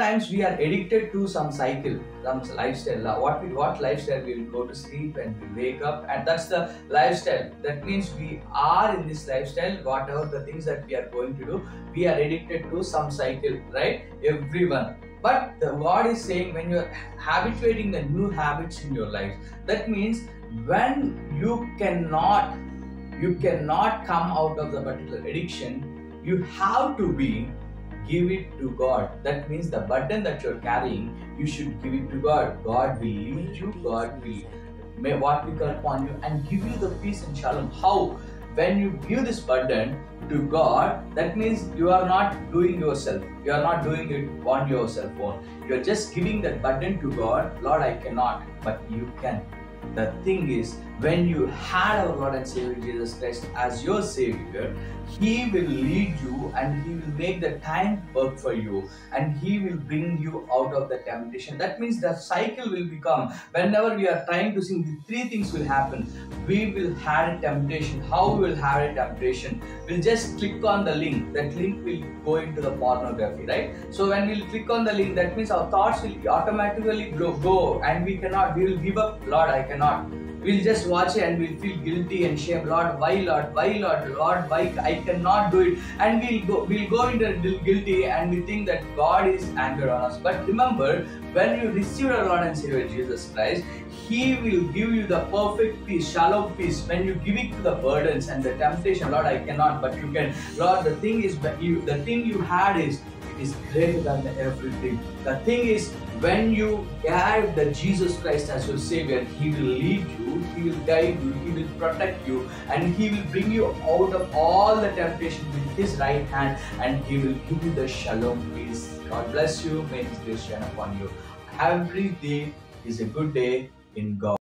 sometimes we are addicted to some cycle some lifestyle. What we what lifestyle we will go to sleep and we wake up and that's the lifestyle. That means we are in this lifestyle whatever the things that we are going to do we are addicted to some cycle right? Everyone. But the god is saying when you're habituating the new habits in your life that means when you cannot you cannot come out of the particular addiction you have to be give it to God. That means the burden that you're carrying, you should give it to God. God will lead you, God will may what we call upon you and give you the peace and shalom. How? When you give this burden to God, that means you are not doing yourself. You are not doing it on yourself own. You are just giving that burden to God. Lord, I cannot, but you can. The thing is, when you had our Lord and Savior Jesus Christ as your Savior, He will lead you and He will make the time work for you and He will bring you out of the temptation. That means the cycle will become whenever we are trying to sing, the three things will happen. We will have a temptation. How we will have a temptation? We'll just click on the link. That link will go into the pornography, right? So when we'll click on the link, that means our thoughts will automatically go, go and we cannot, we will give up. Lord, I cannot we'll just watch it and we'll feel guilty and shame. Lord why lord? Why lord? Lord why i cannot do it? And we'll go we'll go into guilty and we think that god is angry on us. But remember when you receive our lord and savior jesus christ he will give you the perfect peace shalom peace. When you give it to the burdens and the temptation lord i cannot but you can. Lord the thing is you the thing you had is is greater than everything. The thing is, when you have the Jesus Christ as your Savior, He will lead you, He will guide you, He will protect you, and He will bring you out of all the temptation with His right hand, and He will give you the shalom peace. God bless you. May His grace shine upon you. Every day is a good day in God.